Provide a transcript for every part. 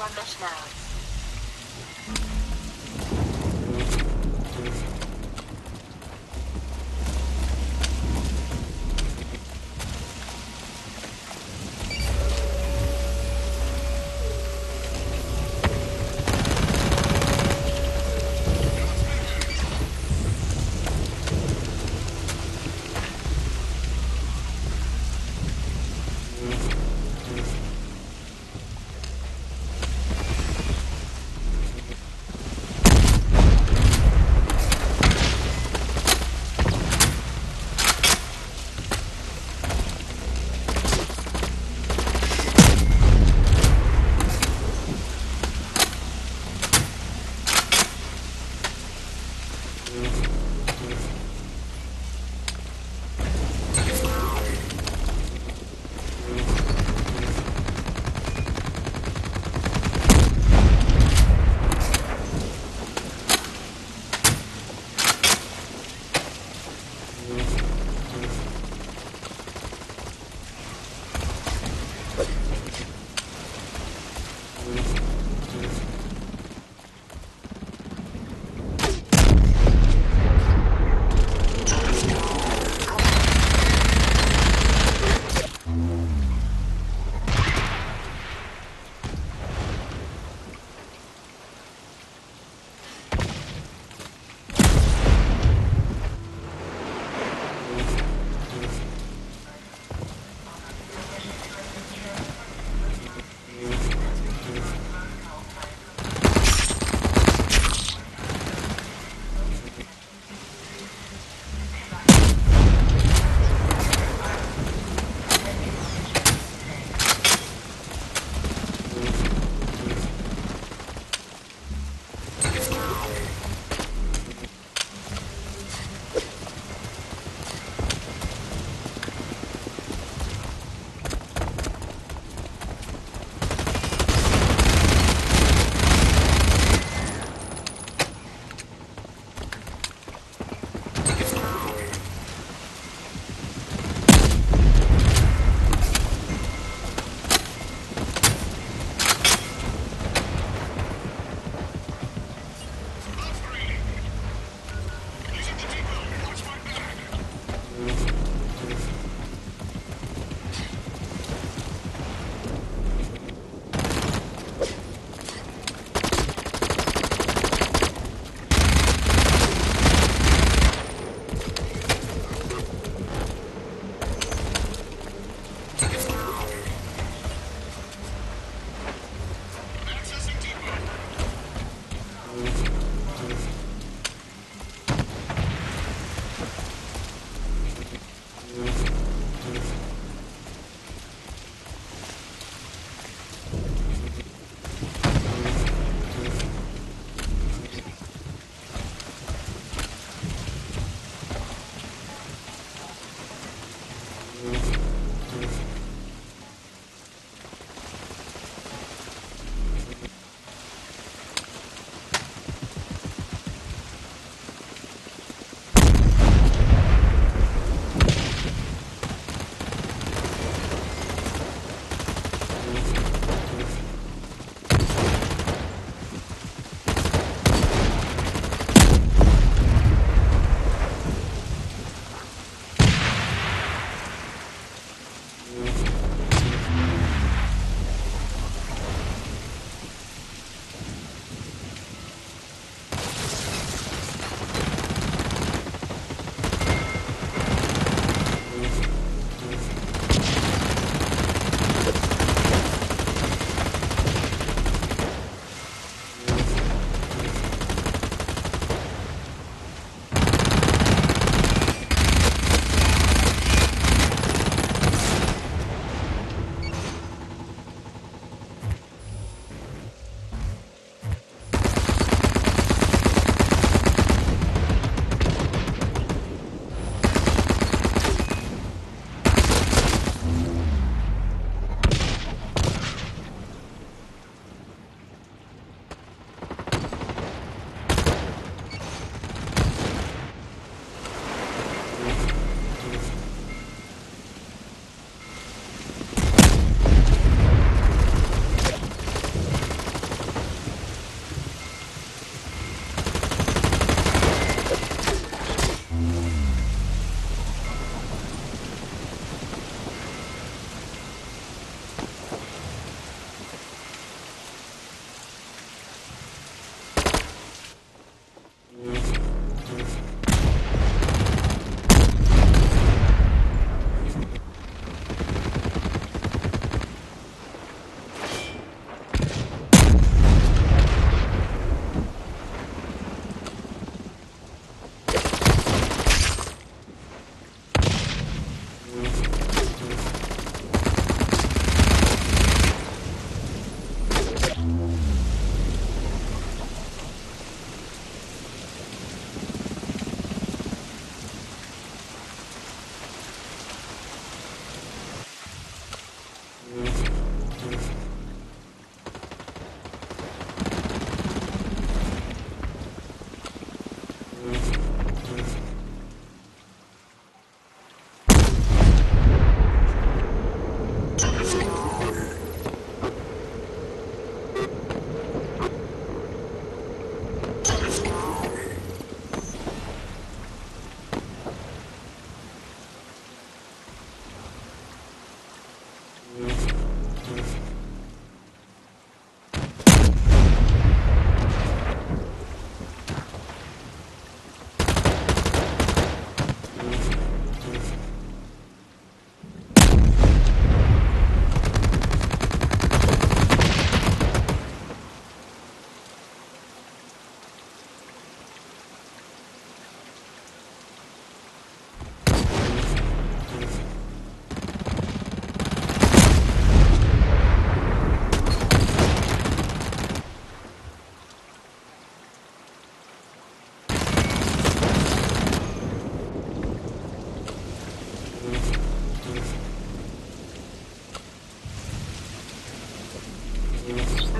more missionaries.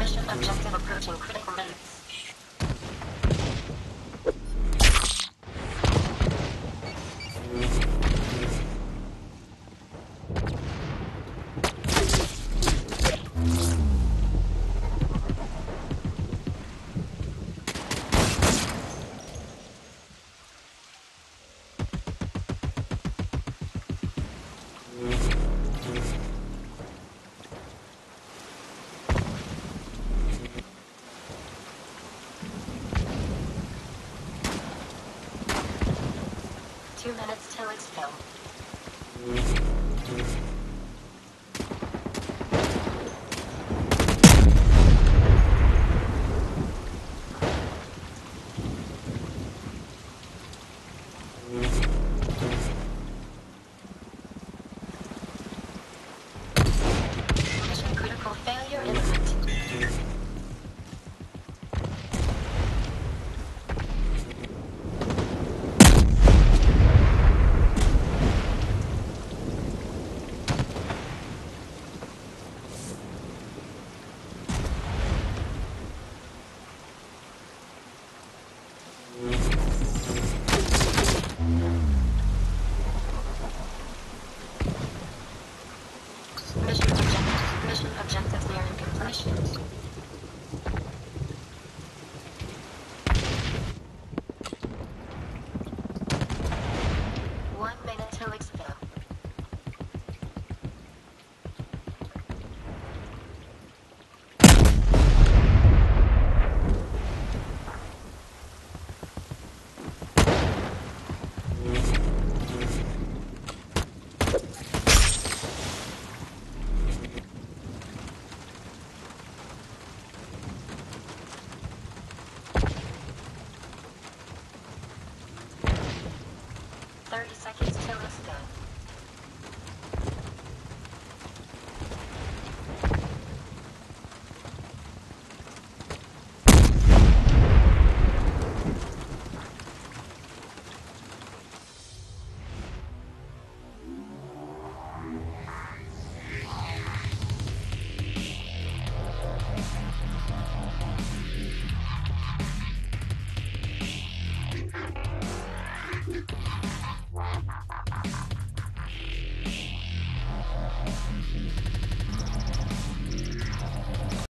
Mission objective approaching critical limits. Two minutes till it's filled. Please tell us that.